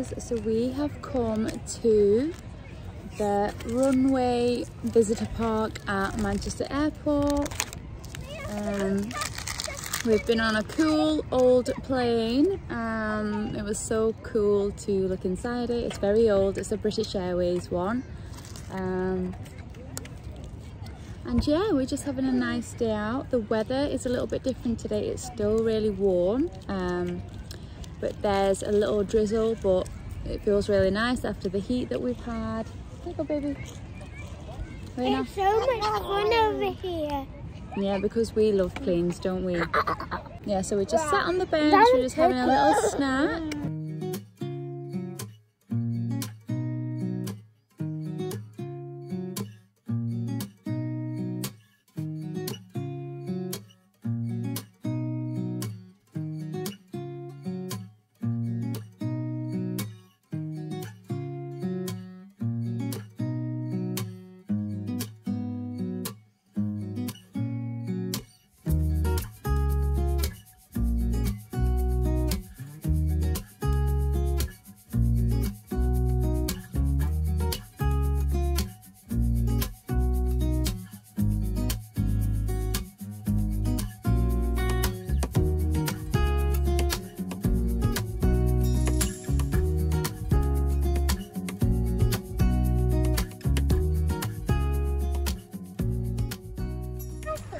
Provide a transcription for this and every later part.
Guys, so we have come to the runway visitor park at Manchester Airport. Um, we've been on a cool old plane. Um, it was so cool to look inside it. It's very old, it's a British Airways one. Um, and yeah, we're just having a nice day out. The weather is a little bit different today. It's still really warm. But there's a little drizzle but it feels really nice after the heat that we've had. Here you go baby. It's so much fun over here. Yeah, because we love planes, don't we? Yeah, so we just sat on the bench, we're just having a little snack.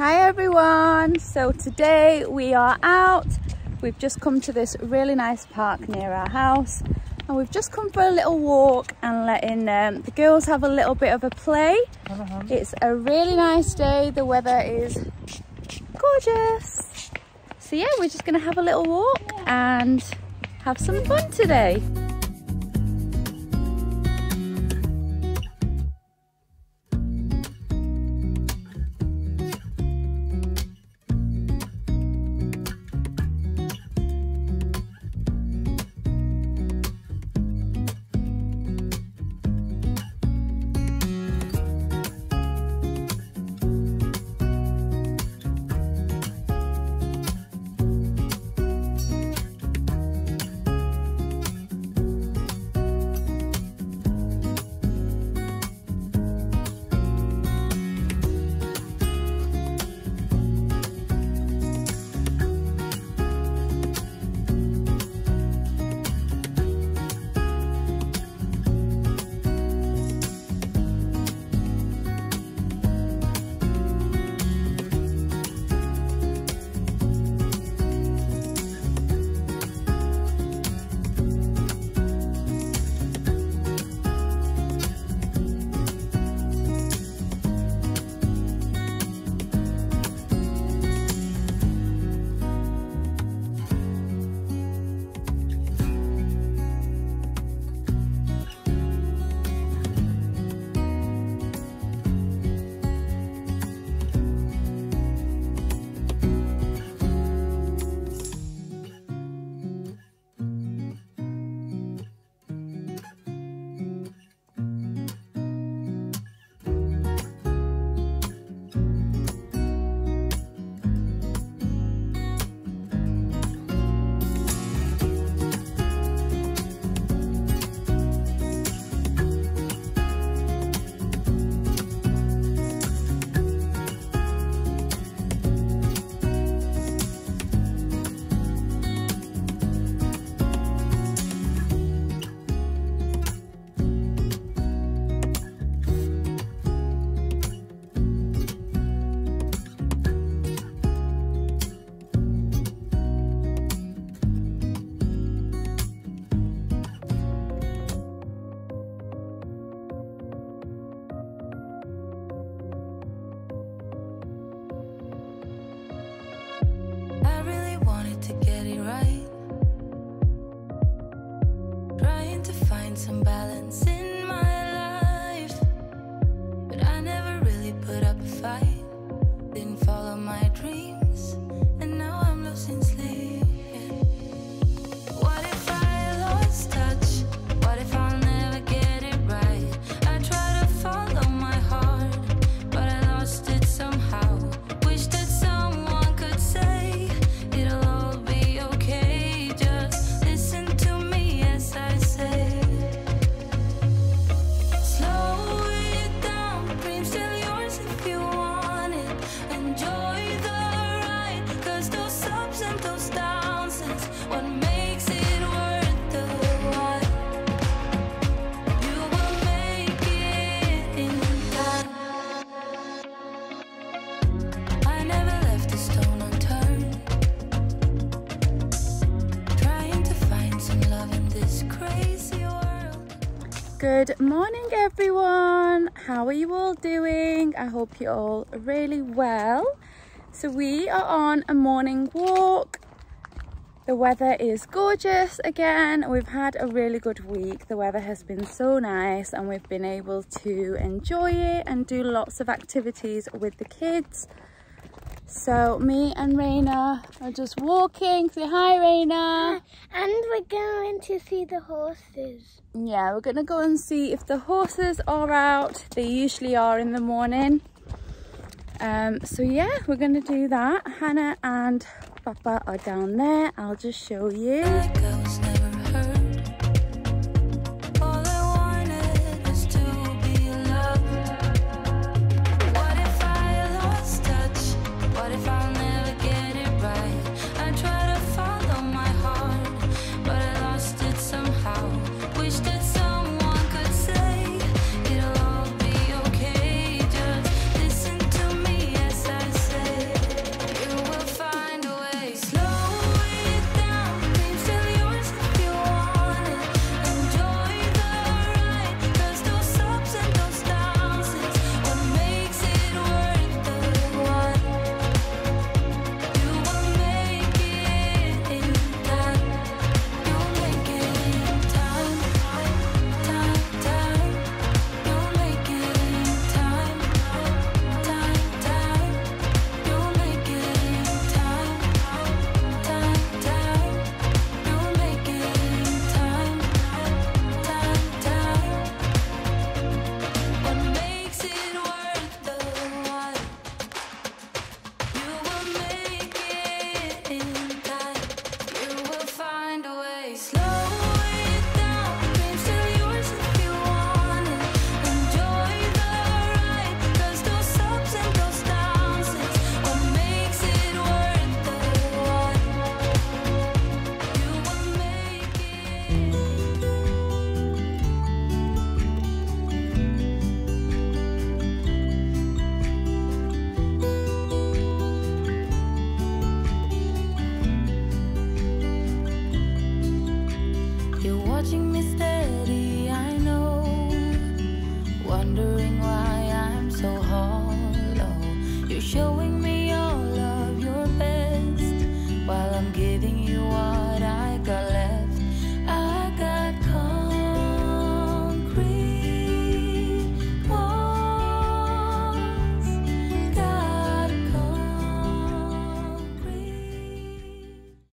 Hi everyone! So today we are out. We've just come to this really nice park near our house and we've just come for a little walk and letting um, the girls have a little bit of a play. It's a really nice day. The weather is gorgeous. So yeah, we're just gonna have a little walk and have some fun today. Trying to find some balance in Good morning everyone. How are you all doing? I hope you're all really well. So we are on a morning walk. The weather is gorgeous again. We've had a really good week. The weather has been so nice and we've been able to enjoy it and do lots of activities with the kids. So me and Raina are just walking. Say hi, Raina. And we're going to see the horses. Yeah, we're going to go and see if the horses are out. They usually are in the morning. Um, so yeah, we're going to do that. Hannah and Papa are down there. I'll just show you. so hollow. You're showing me.